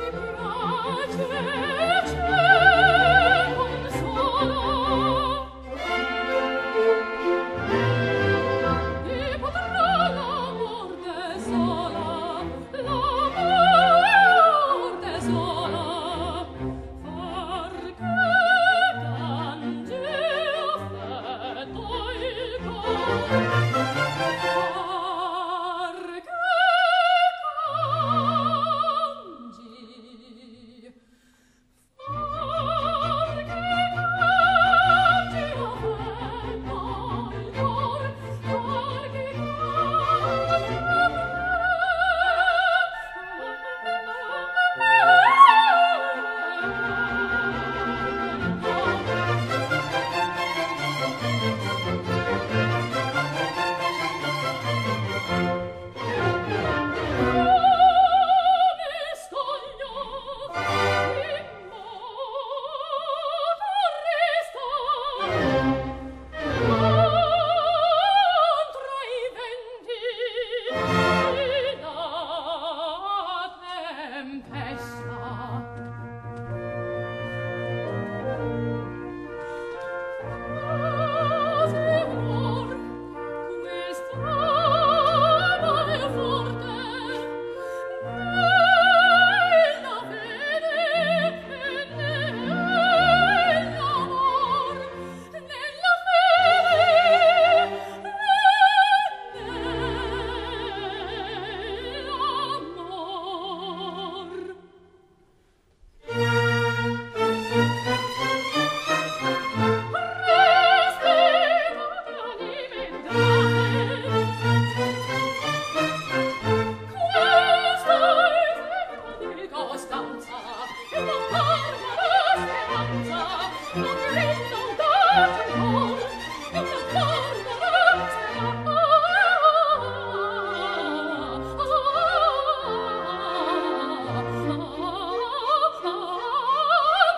ci piace